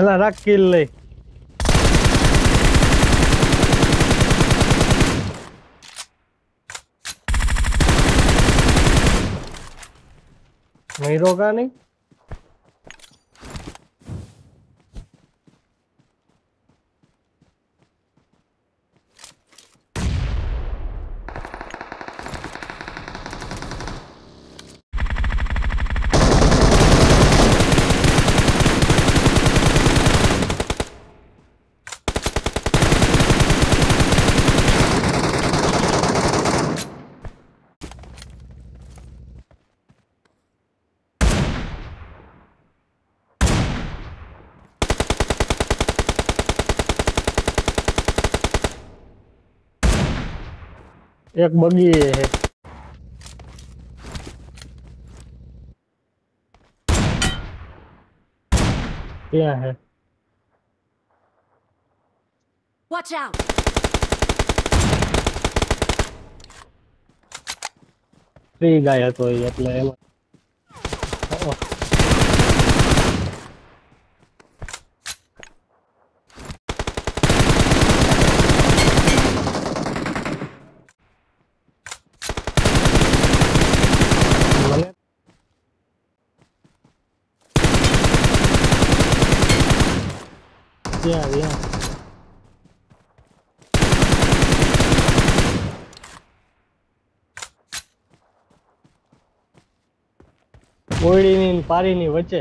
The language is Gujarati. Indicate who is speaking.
Speaker 1: પેલા રાખ કિલ લઈ નહીં રોકા નહીં એક બગી હે ત્યાં હે
Speaker 2: Watch out!
Speaker 1: ફ્રી ગાય હતો ઈ એટલે એમાં ત્યાં ત્યાં કોયડીની પારીની વચ્ચે